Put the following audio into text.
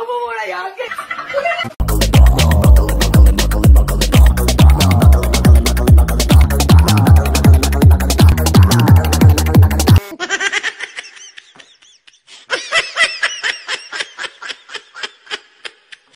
マモモラやけ